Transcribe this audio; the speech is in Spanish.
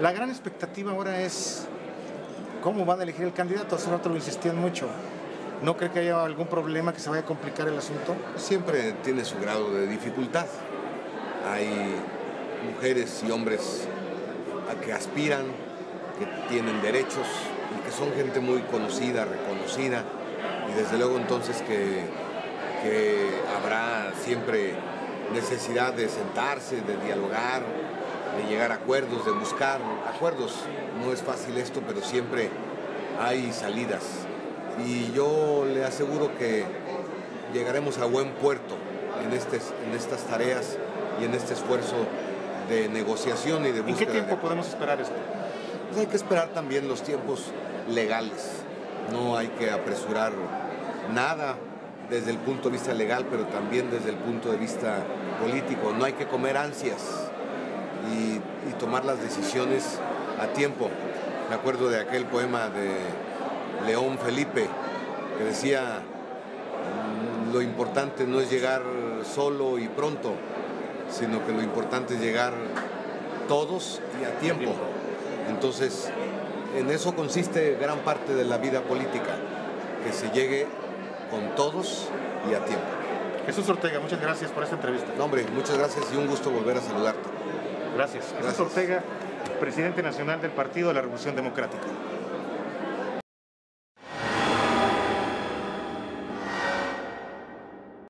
La gran expectativa ahora es cómo van a elegir el candidato. Hace rato lo insistían mucho. ¿No cree que haya algún problema que se vaya a complicar el asunto? Siempre tiene su grado de dificultad. Hay mujeres y hombres a que aspiran, que tienen derechos y que son gente muy conocida, reconocida. Y desde luego entonces que, que habrá siempre necesidad de sentarse, de dialogar, de llegar a acuerdos, de buscar acuerdos. No es fácil esto, pero siempre hay salidas. Y yo le aseguro que llegaremos a buen puerto en, en estas tareas y en este esfuerzo de negociación y de búsqueda. ¿En qué tiempo podemos esperar esto? Pues hay que esperar también los tiempos legales. No hay que apresurar nada desde el punto de vista legal, pero también desde el punto de vista político. No hay que comer ansias y, tomar las decisiones a tiempo. Me acuerdo de aquel poema de León Felipe que decía, mm, lo importante no es llegar solo y pronto, sino que lo importante es llegar todos y a tiempo. Entonces, en eso consiste gran parte de la vida política, que se llegue con todos y a tiempo. Jesús Ortega, muchas gracias por esta entrevista. No, hombre, muchas gracias y un gusto volver a saludarte. Gracias. Jesús Ortega, presidente nacional del Partido de la Revolución Democrática.